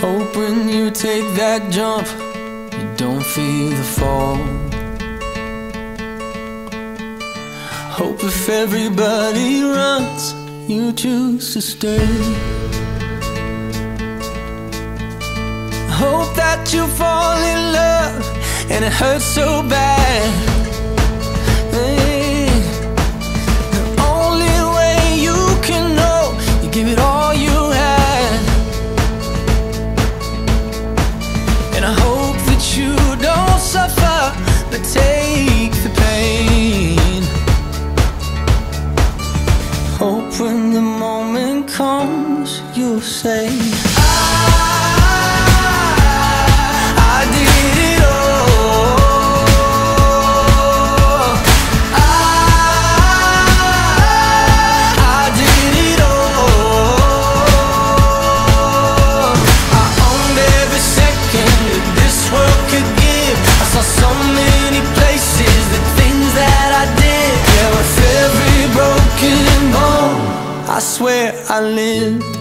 Hope when you take that jump, you don't feel the fall. Hope if everybody runs, you choose to stay. Hope that you fall in love and it hurts so bad. Hope when the moment comes, you'll say, I, I swear I lived.